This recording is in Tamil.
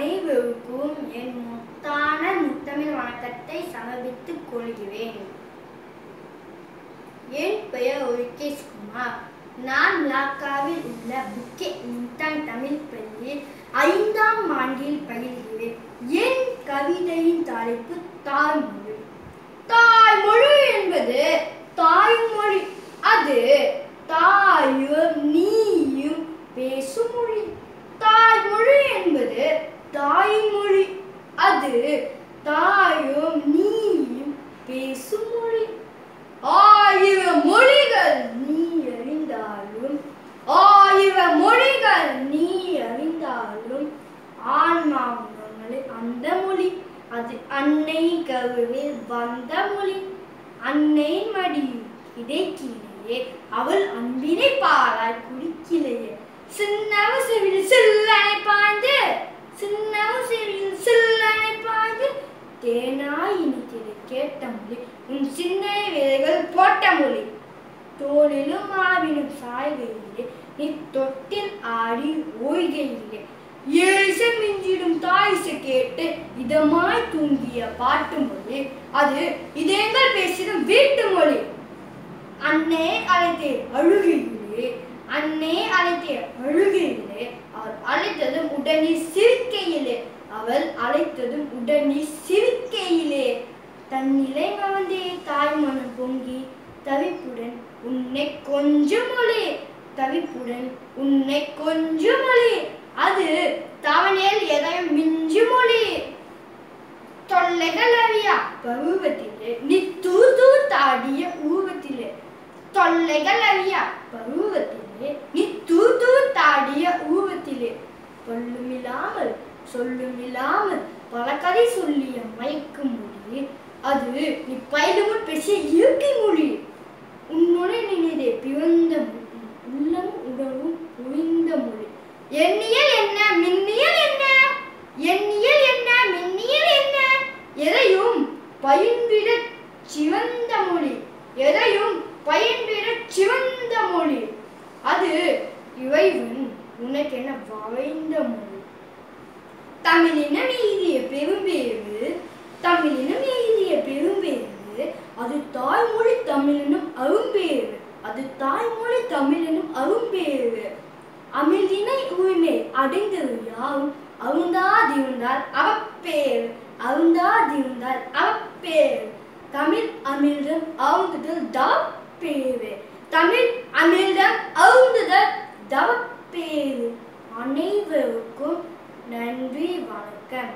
அனைவருக்கும் என் முத்தான முத்தமிழ் வணக்கத்தை சமர்ப்பித்துக் கொள்கிறேன். என் பெயர் ஒரிகேஷ் குமார். நான் லாக்காவில் உள்ள புக்கே இன்தான் தமிழ் பள்ளியில் ஐந்தாம் ஆண்டில் பயில்கிறேன். என் கவிதையின் தலைப்பு தாய்மொழி. தாய்மொழி என்பது தாய்மொழி. அது தாயும் நீயும் பேசும் மொழி. தாய்மொழி என்பது தாய்மொழி. அது தாயும் நீயும் பேசும் மொழி. ஆயிரம் மொழிகள் நீ அறிந்தாலும் ஆயிரம் மொழிகள் நீ அறிந்தாலும் ஆன்மா அந்த மொழி. அது அன்னை கருவில் வந்த மொழி. அன்னை மடி கிடைக்கிலேயே அவள் அன்பினை பாராய் குடி தேனாய் இனித்திட கேட்ட மொழி. உன் சிந்தனை விதைகள் போட்ட மொழி. தோளிலும் ஆவினும் சாய்கையிலே நீ தொட்டில் ஆடி ஓய்கையிலே ஏச மிஞ்சிடும் தாயிச கேட்டு இதமாய் தூங்கிய பாட்டு மொழி. அது இதயங்கள் பேசிடும் வீட்டு மொழி. அன்னை அழைத்தே அழுகையிலே அன்னை அழைத்தே அழுகையிலே அவள் அழைத்ததும் உடனே சிரிக்கையிலே அவள் அழைத்ததும் உடனே வாழ்க்கையிலே தன் நிலை மறந்தே தாய் மனம் பொங்கி தவிப்புடன் உன்னை கொஞ்சம் மொழி தவிப்புடன் உன்னை கொஞ்சம் மொழி அது தவணையில் எதையும் மிஞ்சு மொழி தொல்லைகள் அறியா பருவத்திலே நீ தூ தூ தாடிய ஊவத்திலே தொல்லைகள் அறியா பருவத்திலே நீ தூ தூ தாடிய ஊவத்திலே சொல்லும் இல்லாமல் பல கதை சொல்லிய மயக்கும் மொழி. அது நீ பயிலுமுன் பேசிய இயற்கை மொழி. உன்னுடன் நினைதே பிறந்த மொழி. உள்ளம் உடலும் புரிந்த மொழி. எண்ணியல் என்ன மின்னியல் என்ன? எண்ணியல் என்ன மின்னியல் என்ன? எதையும் பயன்பிட சிவந்த மொழி. எதையும் பயன்பிட சிவந்த மொழி. அது இறைவன் உனக்கென வளைந்த மொழி. தமிழினம் எய்திய பெரும்பேறு தமிழினம் எய்திய பெரும்பேறு. அது தாய்மொழி தமிழினும் அரும்பேறு அது தாய்மொழி தமிழினும் அரும்பேறு. அமிழ்தினை உரிமை அடைந்தது யாவும் அருந்தாதிருந்தால் அவப்பேர் அருந்தாதிருந்தால் அவப்பேர் தமிழ் அமிழ்தம் அவுந்துதல் தவப்பேறு. தமிழ் அமிழ்தம் அவுந்துதல் தவப்பேறு. அனைவருக்கும் நன்றி வணக்கம்.